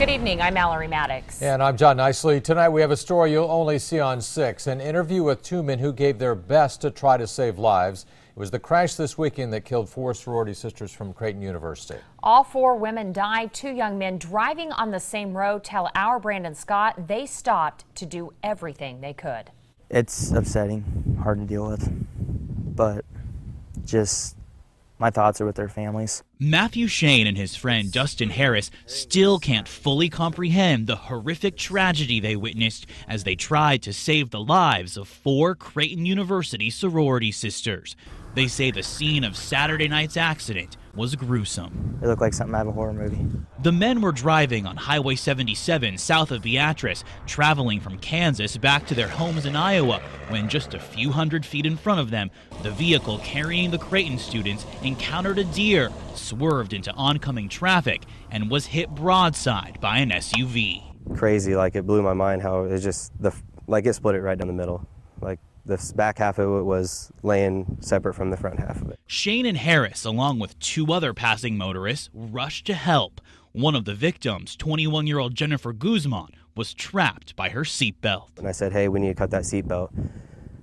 Good evening. I'm Mallory Maddox. And I'm John Knicely. Tonight we have a story you'll only see on 6, an interview with two men who gave their best to try to save lives. It was the crash this weekend that killed four sorority sisters from Creighton University. All four women died. Two young men driving on the same road tell our Brandon Scott they stopped to do everything they could. It's upsetting, hard to deal with, but just my thoughts are with their families. Matthew Shane and his friend Dustin Harris still can't fully comprehend the horrific tragedy they witnessed as they tried to save the lives of four Creighton University sorority sisters. They say the scene of Saturday night's accident was gruesome. It looked like something out of a horror movie. The men were driving on Highway 77 south of Beatrice, traveling from Kansas back to their homes in Iowa, when just a few hundred feet in front of them, the vehicle carrying the Creighton students encountered a deer, swerved into oncoming traffic, and was hit broadside by an SUV. Crazy, like it blew my mind how it just, the like it split it right down the middle. Like the back half of it was laying separate from the front half of it. Shane and Harris, along with two other passing motorists, rushed to help. One of the victims, 21 year old Jennifer Guzman, was trapped by her seatbelt. And I said, hey, we need to cut that seatbelt.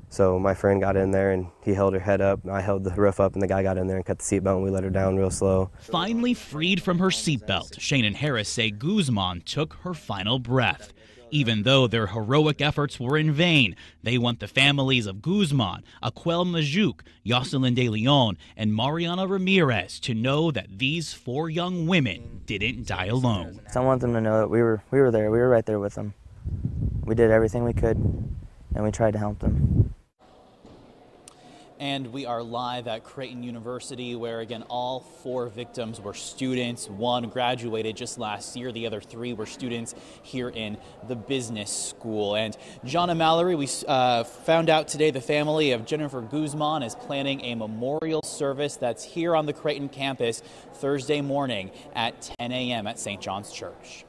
So my friend got in there and he held her head up. I held the roof up and the guy got in there and cut the seatbelt and we let her down real slow. Finally freed from her seatbelt, Shane and Harris say Guzman took her final breath. Even though their heroic efforts were in vain, they want the families of Guzman, Aquel Majuk, Jocelyn De Leon, and Mariana Ramirez to know that these four young women didn't die alone. So I want them to know that we were we were there. We were right there with them. We did everything we could, and we tried to help them and we are live at Creighton University where again all four victims were students. One graduated just last year, the other three were students here in the business school. And John and Mallory, we uh, found out today the family of Jennifer Guzman is planning a memorial service that's here on the Creighton campus Thursday morning at 10 a.m. at St. John's Church.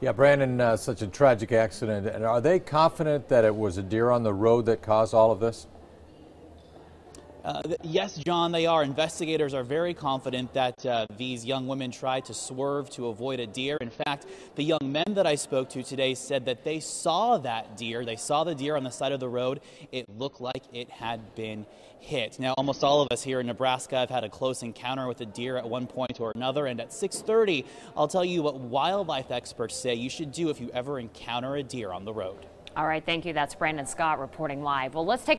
Yeah, Brandon, uh, such a tragic accident. And are they confident that it was a deer on the road that caused all of this? Uh, yes, John, they are. Investigators are very confident that uh, these young women tried to swerve to avoid a deer. In fact, the young men that I spoke to today said that they saw that deer. They saw the deer on the side of the road. It looked like it had been hit. Now, almost all of us here in Nebraska have had a close encounter with a deer at one point or another. And at 6:30, I'll tell you what wildlife experts say you should do if you ever encounter a deer on the road. All right, thank you. That's Brandon Scott reporting live. Well, let's take